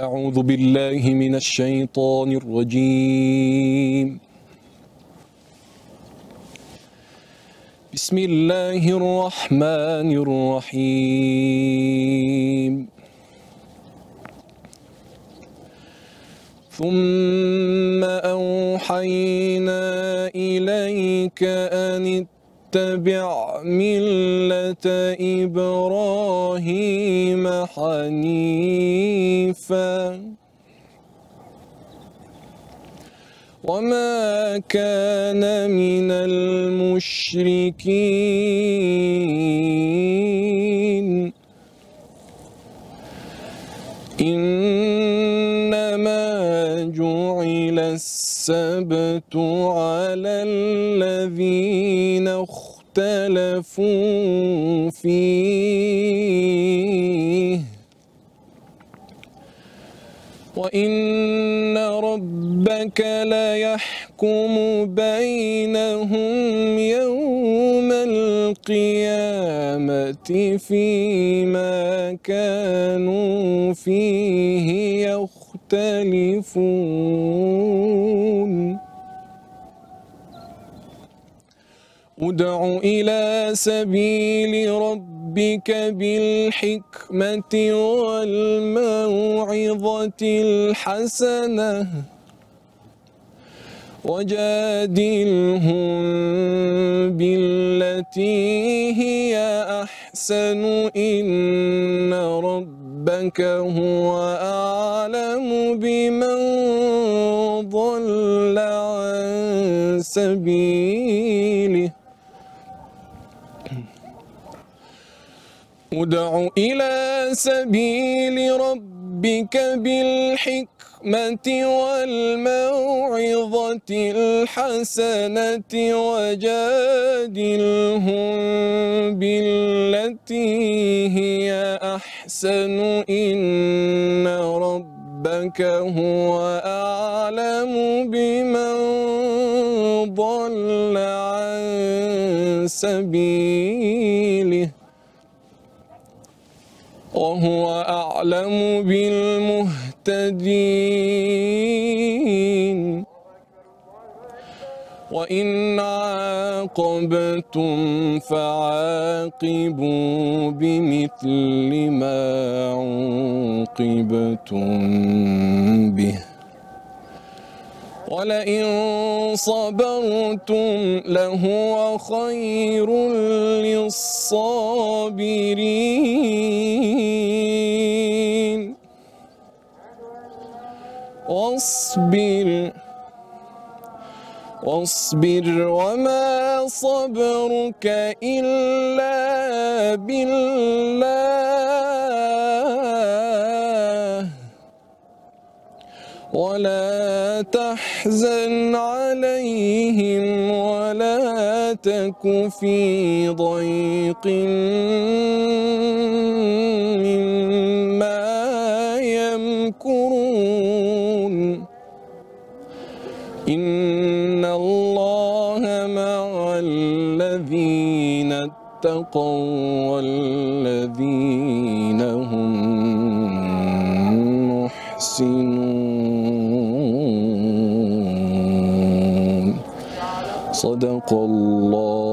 أعوذ بالله من الشيطان الرجيم. بسم الله الرحمن الرحيم. ثم أوحينا إليك أن اتبع ملة إبراهيم حنيفا وما كان من المشركين إنما جعل السبت على الذين اختلفوا فيه. وإن ربك ليحكم بينهم يوم القيامة فيما كانوا فيه يختلفون ادع إلى سبيل ربك بالحكمة والموعظة الحسنة وجادلهم بالتي هي أحسن إن ربك هو أعلم بمن ضل عن سبيله. ادع إلى سبيل ربك بالحكمة والموعظة الحسنة وجادلهم بالتي هي أحسن. إن ربك هو أعلم بمن ضل عن سبيله وهو أعلم بالمهتدين وإن عاقبتم فعاقبوا بمثل ما عوقبتم به. ولئن صبرتم لهو خير للصابرين. واصبر واصبر وما صبرك إلا بالله. ولا تحزن عليهم ولا تك في ضيق مما يمكرون. إن الله مع الذين اتقوا والذين هم محسنون صدق الله